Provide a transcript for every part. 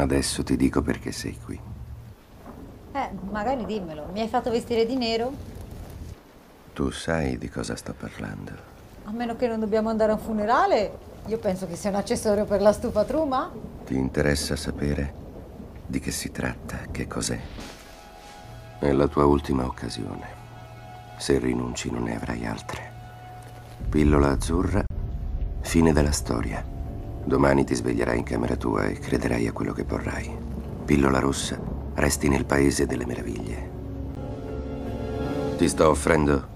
Adesso ti dico perché sei qui. Eh, magari dimmelo. Mi hai fatto vestire di nero? Tu sai di cosa sto parlando. A meno che non dobbiamo andare a un funerale, io penso che sia un accessorio per la stufa truma. Ti interessa sapere di che si tratta, che cos'è? È la tua ultima occasione. Se rinunci non ne avrai altre. Pillola azzurra, fine della storia. Domani ti sveglierai in camera tua e crederai a quello che vorrai. Pillola rossa, resti nel paese delle meraviglie. Ti sto offrendo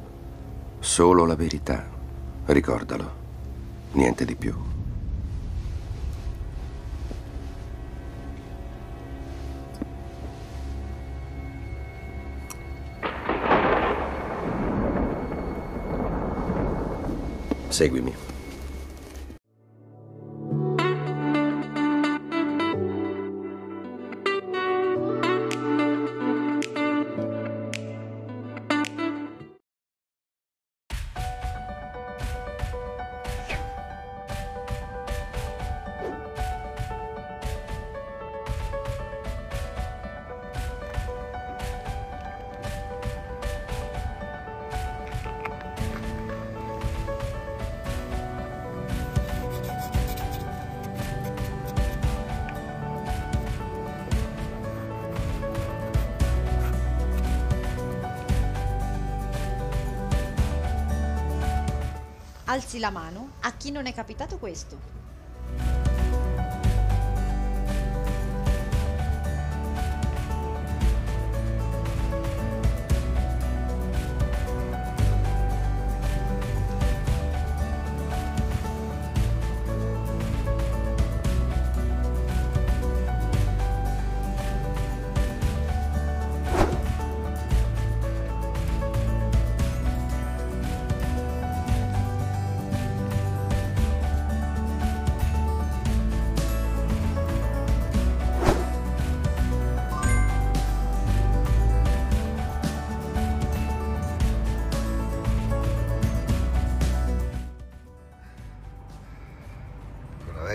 solo la verità. Ricordalo. Niente di più. Seguimi. Alzi la mano a chi non è capitato questo.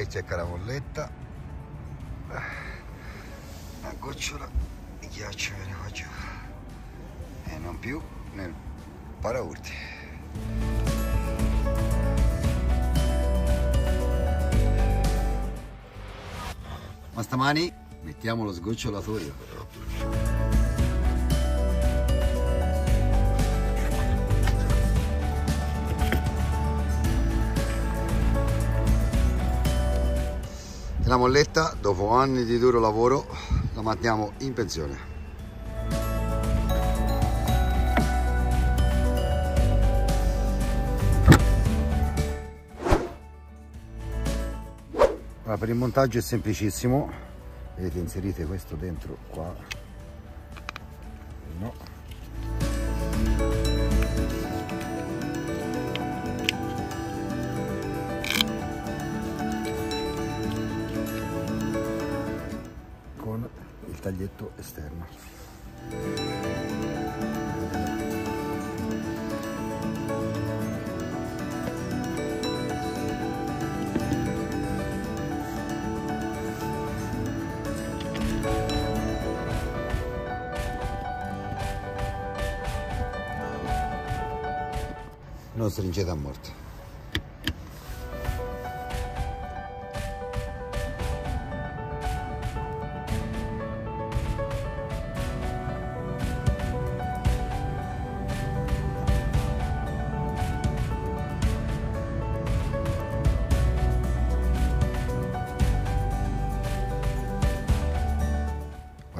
La vecchia caramolletta una gocciola di ghiaccio viene qua giù. E non più nel paraurti. Ma stamani mettiamo lo sgocciolatoio La molletta, dopo anni di duro lavoro, la mandiamo in pensione. Allora, per il montaggio è semplicissimo, vedete inserite questo dentro qua, no. Il taglietto esterno. Non stringete a morte.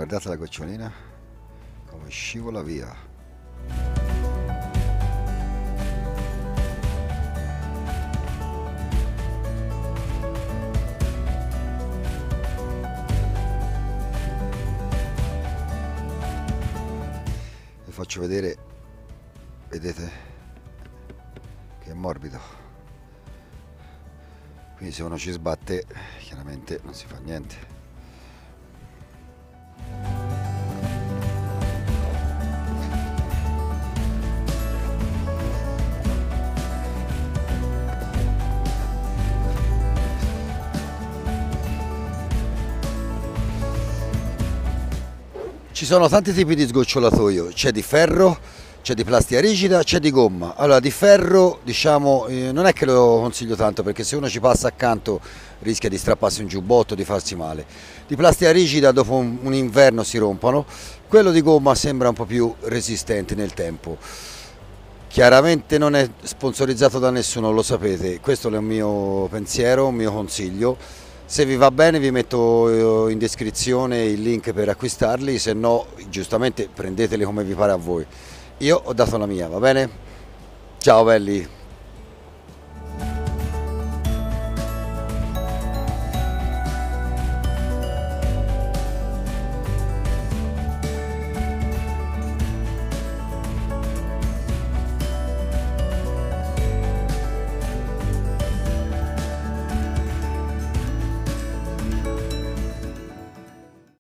Guardate la gocciolina come scivola via. Vi faccio vedere, vedete che è morbido. Quindi se uno ci sbatte, chiaramente non si fa niente. Sono tanti tipi di sgocciolatoio, c'è di ferro, c'è di plastica rigida, c'è di gomma. Allora di ferro diciamo eh, non è che lo consiglio tanto perché se uno ci passa accanto rischia di strapparsi un giubbotto, di farsi male. Di plastica rigida dopo un, un inverno si rompono, quello di gomma sembra un po' più resistente nel tempo. Chiaramente non è sponsorizzato da nessuno, lo sapete, questo è un mio pensiero, un mio consiglio. Se vi va bene vi metto eh, in descrizione il link per acquistarli, se no giustamente prendeteli come vi pare a voi. Io ho dato la mia, va bene? Ciao belli!